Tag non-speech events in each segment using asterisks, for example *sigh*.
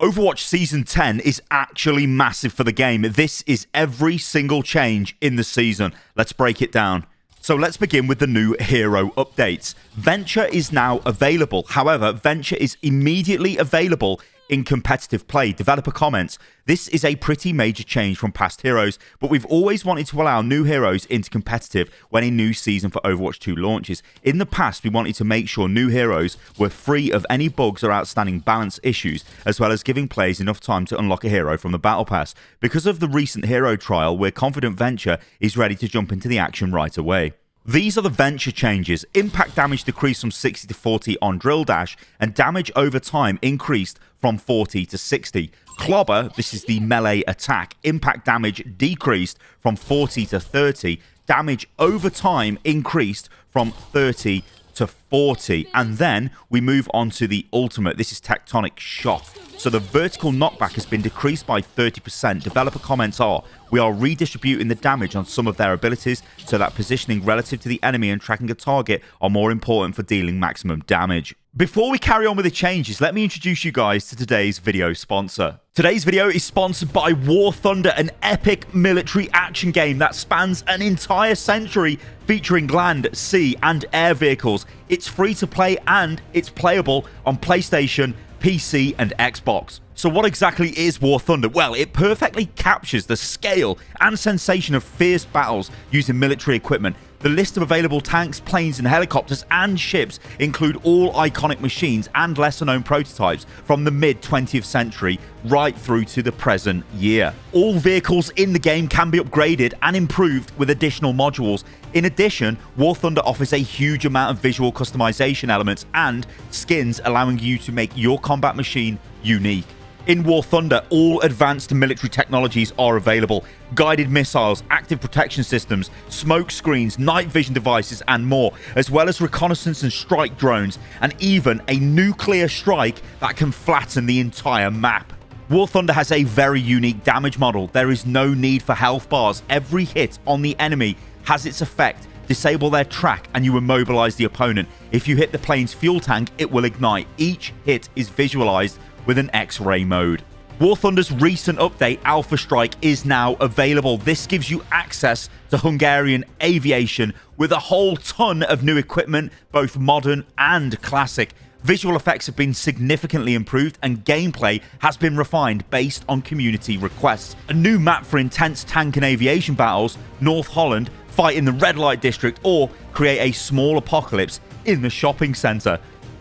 Overwatch Season 10 is actually massive for the game. This is every single change in the season. Let's break it down. So let's begin with the new hero updates. Venture is now available. However, Venture is immediately available in competitive play. Developer comments, this is a pretty major change from past heroes, but we've always wanted to allow new heroes into competitive when a new season for Overwatch 2 launches. In the past, we wanted to make sure new heroes were free of any bugs or outstanding balance issues, as well as giving players enough time to unlock a hero from the Battle Pass. Because of the recent hero trial, we're confident Venture is ready to jump into the action right away. These are the venture changes. Impact damage decreased from 60 to 40 on Drill Dash, and damage over time increased from 40 to 60. Clobber, this is the melee attack, impact damage decreased from 40 to 30. Damage over time increased from 30 to 40. And then we move on to the ultimate. This is Tectonic Shock. So the vertical knockback has been decreased by 30%. Developer comments are, we are redistributing the damage on some of their abilities so that positioning relative to the enemy and tracking a target are more important for dealing maximum damage. Before we carry on with the changes, let me introduce you guys to today's video sponsor. Today's video is sponsored by War Thunder, an epic military action game that spans an entire century featuring land, sea, and air vehicles. It's free to play and it's playable on PlayStation, PC, and Xbox. So what exactly is War Thunder? Well, it perfectly captures the scale and sensation of fierce battles using military equipment the list of available tanks, planes, and helicopters and ships include all iconic machines and lesser known prototypes from the mid 20th century right through to the present year. All vehicles in the game can be upgraded and improved with additional modules. In addition, War Thunder offers a huge amount of visual customization elements and skins allowing you to make your combat machine unique. In War Thunder, all advanced military technologies are available guided missiles, active protection systems, smoke screens, night vision devices, and more, as well as reconnaissance and strike drones, and even a nuclear strike that can flatten the entire map. War Thunder has a very unique damage model. There is no need for health bars. Every hit on the enemy has its effect. Disable their track and you immobilize the opponent. If you hit the plane's fuel tank, it will ignite. Each hit is visualized with an X-ray mode. War Thunder's recent update, Alpha Strike, is now available. This gives you access to Hungarian aviation with a whole ton of new equipment, both modern and classic. Visual effects have been significantly improved and gameplay has been refined based on community requests. A new map for intense tank and aviation battles, North Holland, fight in the red light district, or create a small apocalypse in the shopping centre.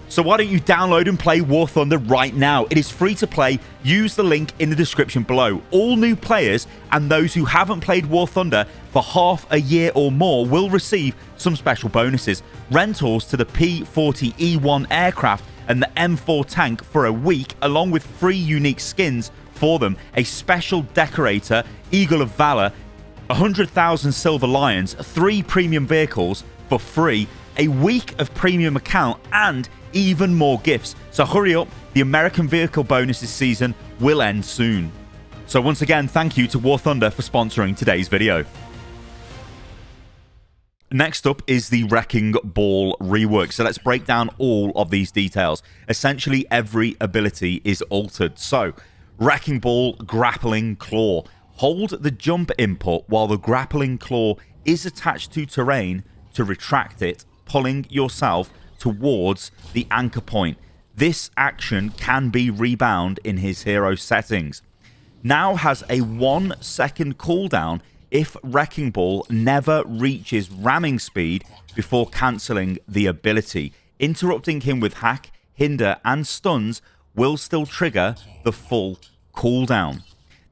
So why don't you download and play War Thunder right now? It is free to play. Use the link in the description below. All new players and those who haven't played War Thunder for half a year or more will receive some special bonuses. Rentals to the P-40E1 aircraft and the M4 tank for a week along with free unique skins for them. A special decorator, Eagle of Valor, 100,000 Silver Lions, three premium vehicles for free, a week of premium account and even more gifts. So hurry up, the American Vehicle bonuses season will end soon. So once again, thank you to War Thunder for sponsoring today's video. Next up is the Wrecking Ball rework. So let's break down all of these details. Essentially, every ability is altered. So, Wrecking Ball Grappling Claw. Hold the jump input while the grappling claw is attached to terrain to retract it, pulling yourself towards the anchor point. This action can be rebound in his hero settings. Now has a one second cooldown if Wrecking Ball never reaches ramming speed before cancelling the ability. Interrupting him with hack, hinder and stuns will still trigger the full cooldown.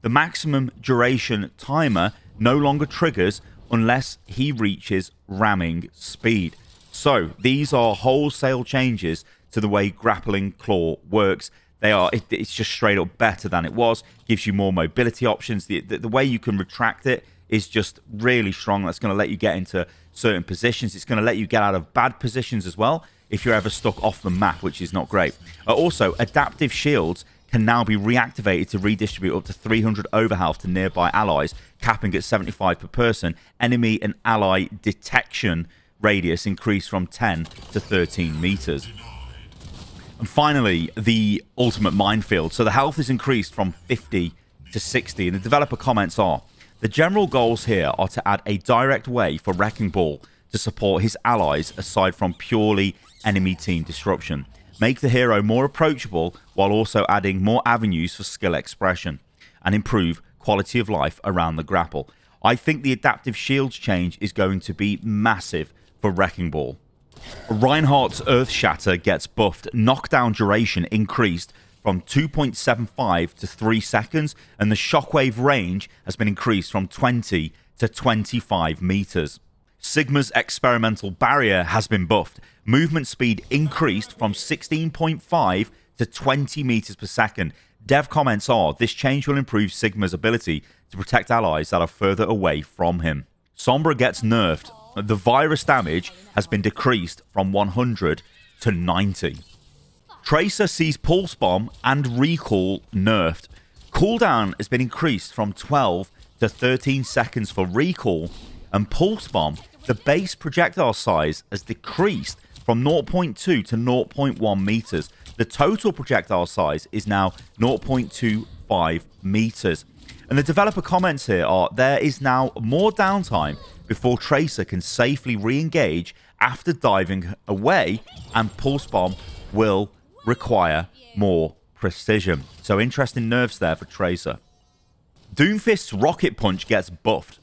The maximum duration timer no longer triggers unless he reaches ramming speed. So these are wholesale changes to the way grappling claw works. They are it, it's just straight up better than it was. Gives you more mobility options. The, the, the way you can retract it is just really strong. That's going to let you get into certain positions. It's going to let you get out of bad positions as well if you're ever stuck off the map, which is not great. Uh, also, adaptive shields can now be reactivated to redistribute up to 300 overhealth to nearby allies, capping at 75 per person. Enemy and ally detection radius increased from 10 to 13 meters. And finally, the ultimate minefield. So the health is increased from 50 to 60, and the developer comments are the general goals here are to add a direct way for Wrecking Ball to support his allies aside from purely enemy team disruption. Make the hero more approachable while also adding more avenues for skill expression and improve quality of life around the grapple. I think the adaptive shields change is going to be massive for Wrecking Ball. Reinhardt's Earth Shatter gets buffed, knockdown duration increased from 2.75 to 3 seconds, and the shockwave range has been increased from 20 to 25 meters. Sigma's experimental barrier has been buffed. Movement speed increased from 16.5 to 20 meters per second. Dev comments are this change will improve Sigma's ability to protect allies that are further away from him. Sombra gets nerfed. The virus damage has been decreased from 100 to 90. Tracer sees Pulse Bomb and Recall nerfed. Cooldown has been increased from 12 to 13 seconds for Recall, and Pulse Bomb, the base projectile size, has decreased from 0.2 to 0.1 meters. The total projectile size is now 0.25 meters. And the developer comments here are there is now more downtime before Tracer can safely re-engage after diving away and Pulse Bomb will require more precision. So interesting nerfs there for Tracer. Doomfist's Rocket Punch gets buffed.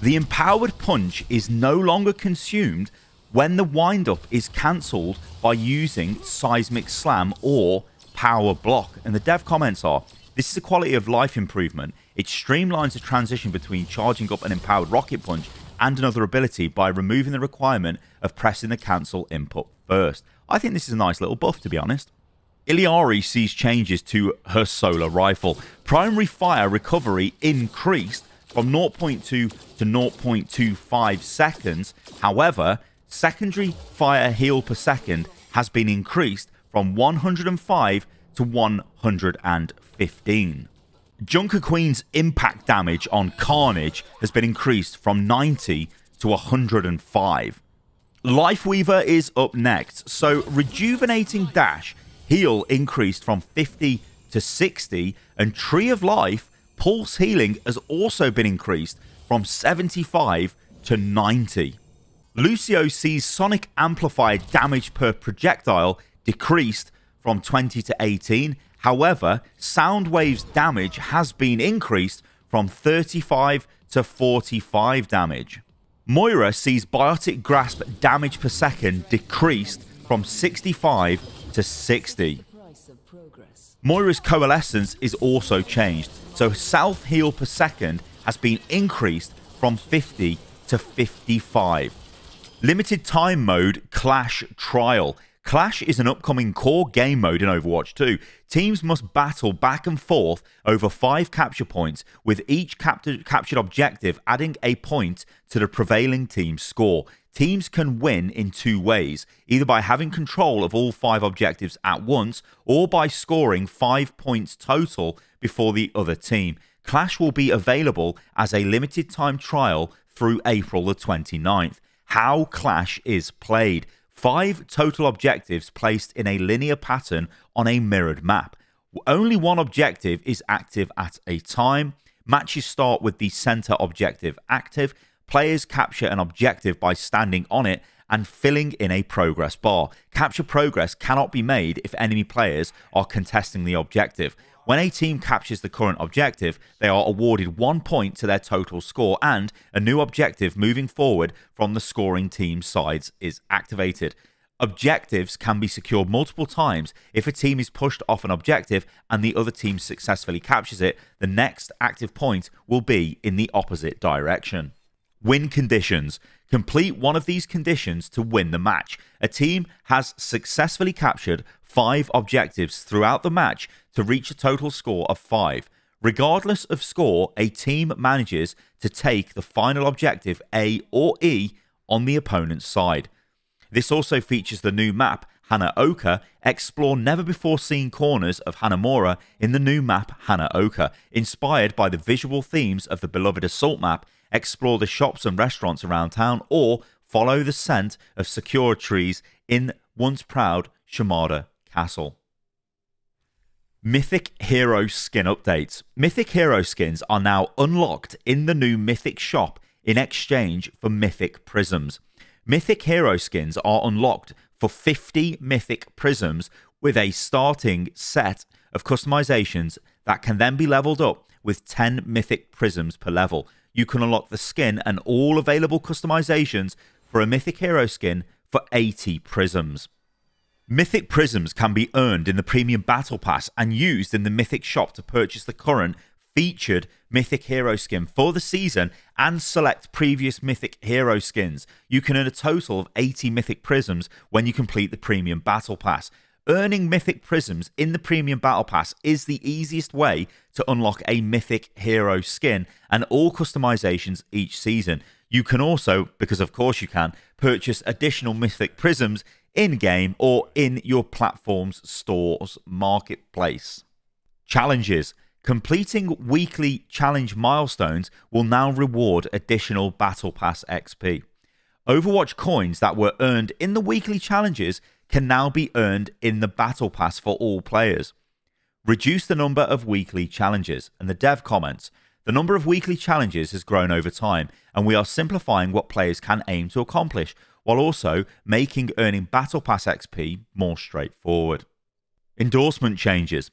The empowered punch is no longer consumed when the windup is cancelled by using Seismic Slam or Power Block. And the dev comments are, this is a quality of life improvement. It streamlines the transition between charging up an empowered Rocket Punch and another ability by removing the requirement of pressing the cancel input first. I think this is a nice little buff to be honest. Illari sees changes to her solar rifle. Primary fire recovery increased from 0.2 to 0.25 seconds. However, secondary fire heal per second has been increased from 105 to 115. Junker Queen's impact damage on Carnage has been increased from 90 to 105. Lifeweaver is up next, so Rejuvenating Dash heal increased from 50 to 60, and Tree of Life pulse healing has also been increased from 75 to 90. Lucio sees Sonic Amplifier damage per projectile decreased from 20 to 18. However, sound waves damage has been increased from 35 to 45 damage. Moira sees Biotic Grasp damage per second decreased from 65 to 60. Moira's Coalescence is also changed, so self heal per second has been increased from 50 to 55. Limited time mode Clash Trial. Clash is an upcoming core game mode in Overwatch 2. Teams must battle back and forth over five capture points, with each captured objective adding a point to the prevailing team's score. Teams can win in two ways either by having control of all five objectives at once or by scoring five points total before the other team. Clash will be available as a limited time trial through April the 29th. How Clash is played five total objectives placed in a linear pattern on a mirrored map. Only one objective is active at a time. Matches start with the center objective active. Players capture an objective by standing on it and filling in a progress bar. Capture progress cannot be made if enemy players are contesting the objective. When a team captures the current objective, they are awarded one point to their total score, and a new objective moving forward from the scoring team sides is activated. Objectives can be secured multiple times. If a team is pushed off an objective and the other team successfully captures it, the next active point will be in the opposite direction. Win conditions. Complete one of these conditions to win the match. A team has successfully captured five objectives throughout the match to reach a total score of five. Regardless of score, a team manages to take the final objective, A or E, on the opponent's side. This also features the new map, Hanaoka. Explore never before seen corners of Hanamura in the new map, Hanaoka. Inspired by the visual themes of the beloved Assault map, explore the shops and restaurants around town, or follow the scent of sakura trees in once proud Shimada castle. Mythic Hero Skin Updates. Mythic Hero skins are now unlocked in the new Mythic shop in exchange for Mythic Prisms. Mythic Hero skins are unlocked for 50 Mythic Prisms with a starting set of customizations that can then be leveled up with 10 Mythic Prisms per level. You can unlock the skin and all available customizations for a Mythic Hero skin for 80 Prisms. Mythic Prisms can be earned in the Premium Battle Pass and used in the Mythic shop to purchase the current featured Mythic Hero skin for the season and select previous Mythic Hero skins. You can earn a total of 80 Mythic Prisms when you complete the Premium Battle Pass. Earning Mythic Prisms in the Premium Battle Pass is the easiest way to unlock a Mythic Hero skin and all customizations each season. You can also, because of course you can, purchase additional Mythic Prisms in game or in your platform's store's marketplace. Challenges. Completing weekly challenge milestones will now reward additional Battle Pass XP. Overwatch coins that were earned in the weekly challenges can now be earned in the Battle Pass for all players. Reduce the number of weekly challenges. And the dev comments The number of weekly challenges has grown over time, and we are simplifying what players can aim to accomplish while also making earning Battle Pass XP more straightforward. Endorsement changes.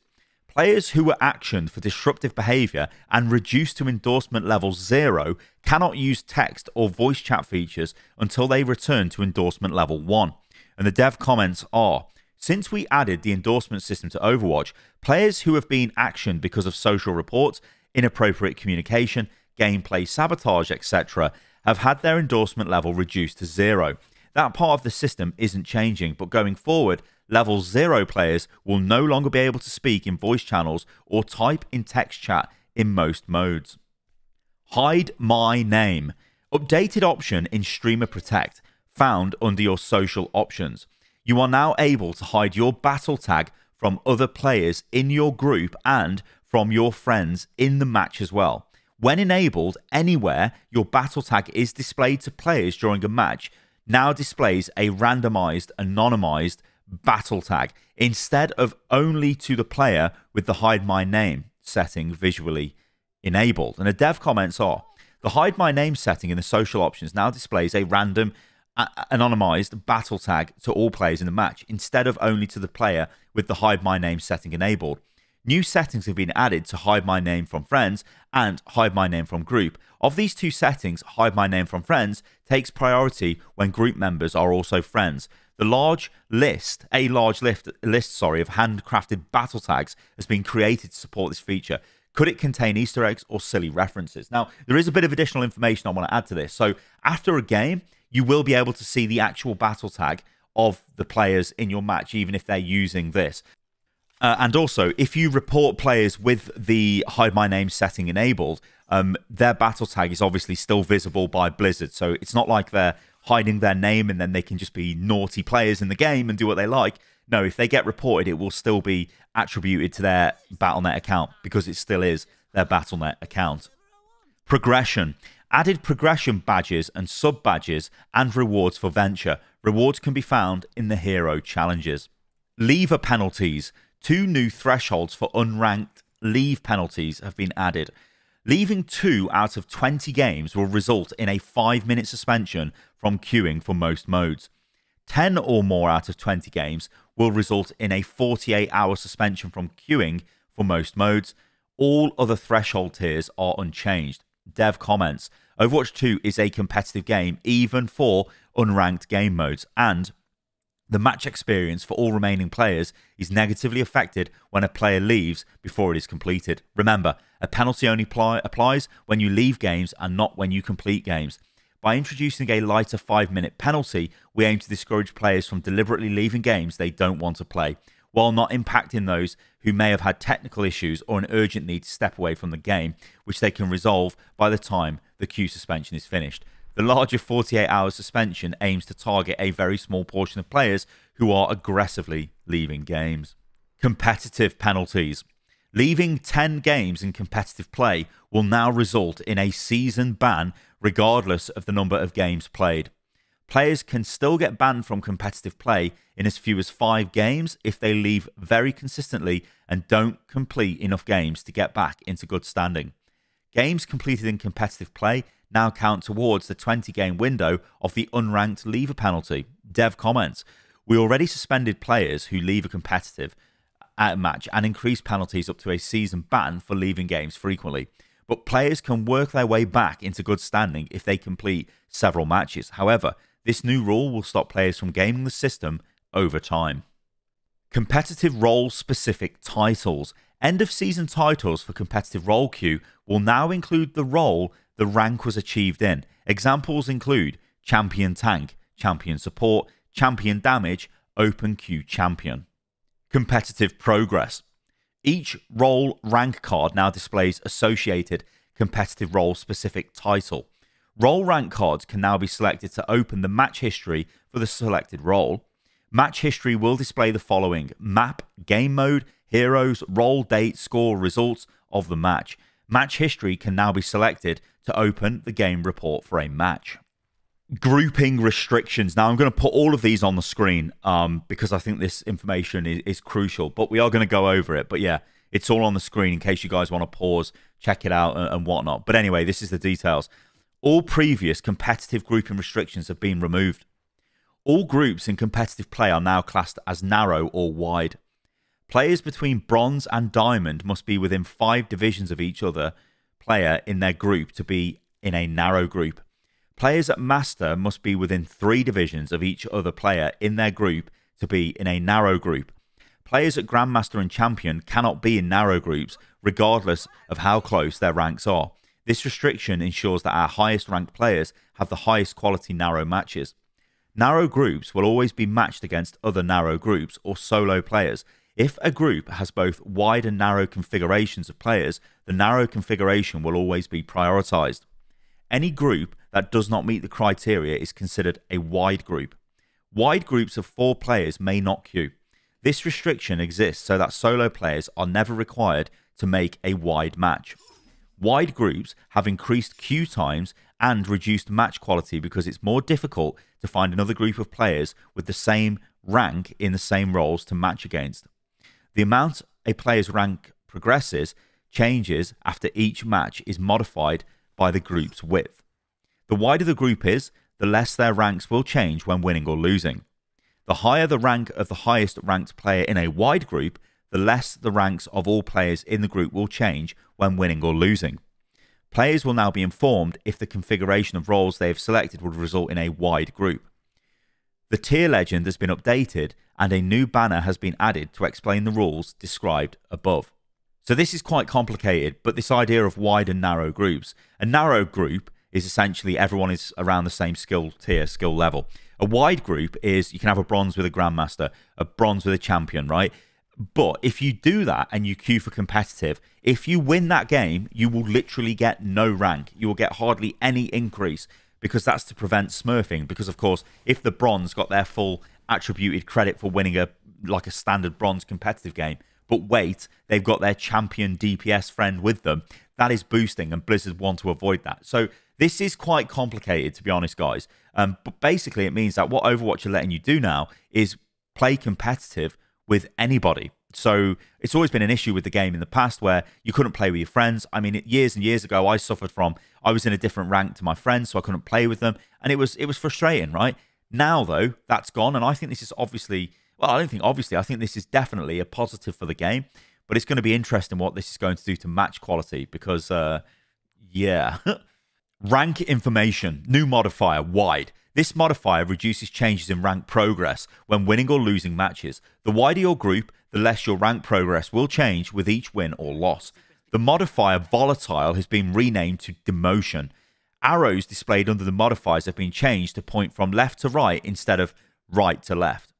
Players who were actioned for disruptive behavior and reduced to endorsement level 0 cannot use text or voice chat features until they return to endorsement level 1. And the dev comments are Since we added the endorsement system to Overwatch, players who have been actioned because of social reports, inappropriate communication, gameplay sabotage, etc., have had their endorsement level reduced to zero. That part of the system isn't changing, but going forward, level zero players will no longer be able to speak in voice channels or type in text chat in most modes. Hide my name. Updated option in Streamer Protect, found under your social options. You are now able to hide your battle tag from other players in your group and from your friends in the match as well. When enabled anywhere, your battle tag is displayed to players during a match, now displays a randomized, anonymized battle tag instead of only to the player with the hide my name setting visually enabled. And the dev comments are the hide my name setting in the social options now displays a random anonymized battle tag to all players in the match instead of only to the player with the hide my name setting enabled. New settings have been added to hide my name from friends and hide my name from group. Of these two settings, hide my name from friends takes priority when group members are also friends. The large list, a large list, list sorry, of handcrafted battle tags has been created to support this feature. Could it contain Easter eggs or silly references? Now, there is a bit of additional information I want to add to this. So, after a game, you will be able to see the actual battle tag of the players in your match, even if they're using this. Uh, and also, if you report players with the hide my name setting enabled, um, their battle tag is obviously still visible by Blizzard. So it's not like they're hiding their name and then they can just be naughty players in the game and do what they like. No, if they get reported, it will still be attributed to their Battle.net account because it still is their Battle.net account. Progression. Added progression badges and sub badges and rewards for Venture. Rewards can be found in the hero challenges. Leaver penalties. Two new thresholds for unranked leave penalties have been added. Leaving two out of 20 games will result in a 5 minute suspension from queuing for most modes. 10 or more out of 20 games will result in a 48 hour suspension from queuing for most modes. All other threshold tiers are unchanged. Dev comments Overwatch 2 is a competitive game, even for unranked game modes, and the match experience for all remaining players is negatively affected when a player leaves before it is completed. Remember, a penalty only apply, applies when you leave games and not when you complete games. By introducing a lighter 5 minute penalty, we aim to discourage players from deliberately leaving games they don't want to play, while not impacting those who may have had technical issues or an urgent need to step away from the game, which they can resolve by the time the queue suspension is finished. The larger 48 hour suspension aims to target a very small portion of players who are aggressively leaving games. Competitive penalties. Leaving 10 games in competitive play will now result in a season ban regardless of the number of games played. Players can still get banned from competitive play in as few as five games if they leave very consistently and don't complete enough games to get back into good standing. Games completed in competitive play now count towards the 20 game window of the unranked leaver penalty. Dev comments We already suspended players who leave a competitive a match and increased penalties up to a season ban for leaving games frequently. But players can work their way back into good standing if they complete several matches. However, this new rule will stop players from gaming the system over time. Competitive role specific titles. End of season titles for competitive role queue will now include the role the rank was achieved in. Examples include Champion Tank, Champion Support, Champion Damage, Open Queue Champion. Competitive Progress. Each role rank card now displays associated competitive role specific title. Role rank cards can now be selected to open the match history for the selected role. Match history will display the following map, game mode, heroes, role date, score, results of the match. Match history can now be selected to open the game report for a match. Grouping restrictions. Now, I'm going to put all of these on the screen um, because I think this information is, is crucial, but we are going to go over it. But yeah, it's all on the screen in case you guys want to pause, check it out, and, and whatnot. But anyway, this is the details. All previous competitive grouping restrictions have been removed. All groups in competitive play are now classed as narrow or wide. Players between bronze and diamond must be within five divisions of each other player in their group to be in a narrow group. Players at master must be within three divisions of each other player in their group to be in a narrow group. Players at grandmaster and champion cannot be in narrow groups, regardless of how close their ranks are. This restriction ensures that our highest ranked players have the highest quality narrow matches. Narrow groups will always be matched against other narrow groups or solo players. If a group has both wide and narrow configurations of players, the narrow configuration will always be prioritized. Any group that does not meet the criteria is considered a wide group. Wide groups of four players may not queue. This restriction exists so that solo players are never required to make a wide match. Wide groups have increased queue times and reduced match quality because it's more difficult to find another group of players with the same rank in the same roles to match against. The amount a player's rank progresses changes after each match is modified by the group's width. The wider the group is, the less their ranks will change when winning or losing. The higher the rank of the highest ranked player in a wide group, the less the ranks of all players in the group will change when winning or losing. Players will now be informed if the configuration of roles they have selected would result in a wide group. The tier legend has been updated and a new banner has been added to explain the rules described above. So this is quite complicated, but this idea of wide and narrow groups. A narrow group is essentially everyone is around the same skill tier, skill level. A wide group is you can have a bronze with a grandmaster, a bronze with a champion, right? But if you do that and you queue for competitive, if you win that game, you will literally get no rank. You will get hardly any increase because that's to prevent smurfing. Because of course, if the bronze got their full attributed credit for winning a like a standard bronze competitive game, but wait, they've got their champion DPS friend with them, that is boosting, and Blizzard want to avoid that. So this is quite complicated, to be honest, guys. Um, but basically, it means that what Overwatch are letting you do now is play competitive with anybody. So it's always been an issue with the game in the past where you couldn't play with your friends. I mean, years and years ago, I suffered from I was in a different rank to my friends, so I couldn't play with them, and it was it was frustrating, right? Now though, that's gone, and I think this is obviously well, I don't think obviously, I think this is definitely a positive for the game, but it's going to be interesting what this is going to do to match quality because, uh, yeah. *laughs* rank information, new modifier, wide. This modifier reduces changes in rank progress when winning or losing matches. The wider your group, the less your rank progress will change with each win or loss. The modifier volatile has been renamed to demotion. Arrows displayed under the modifiers have been changed to point from left to right instead of right to left.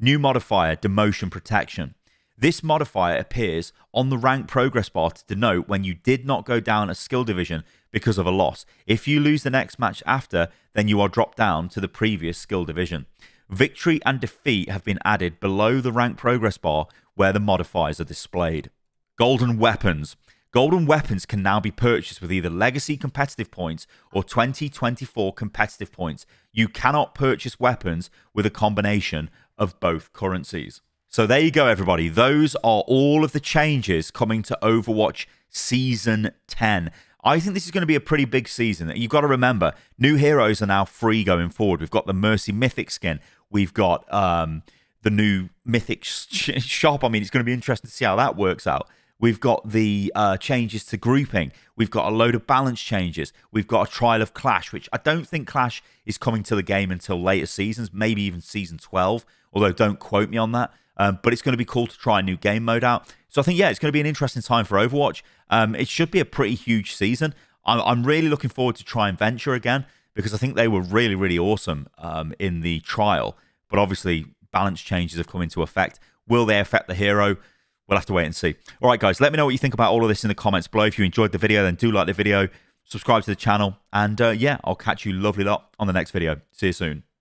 New modifier demotion protection. This modifier appears on the rank progress bar to denote when you did not go down a skill division because of a loss. If you lose the next match after, then you are dropped down to the previous skill division. Victory and defeat have been added below the rank progress bar where the modifiers are displayed. Golden weapons. Golden weapons can now be purchased with either legacy competitive points or 2024 competitive points. You cannot purchase weapons with a combination of both currencies. So there you go, everybody. Those are all of the changes coming to Overwatch Season 10. I think this is going to be a pretty big season. You've got to remember, new heroes are now free going forward. We've got the Mercy Mythic skin. We've got um, the new Mythic sh- shop. I mean, it's going to be interesting to see how that works out. We've got the uh, changes to grouping. We've got a load of balance changes. We've got a trial of Clash, which I don't think Clash is coming to the game until later seasons, maybe even season 12, although don't quote me on that. Um, but it's going to be cool to try a new game mode out. So I think, yeah, it's going to be an interesting time for Overwatch. Um, it should be a pretty huge season. I'm, I'm, really looking forward to Try and Venture again because I think they were really, really awesome um, in the trial. But obviously, balance changes have come into effect. Will they affect the hero? We'll have to wait and see. All right, guys, let me know what you think about all of this in the comments below. If you enjoyed the video, then do like the video, subscribe to the channel, and uh, yeah, I'll catch you lovely lot on the next video. See you soon.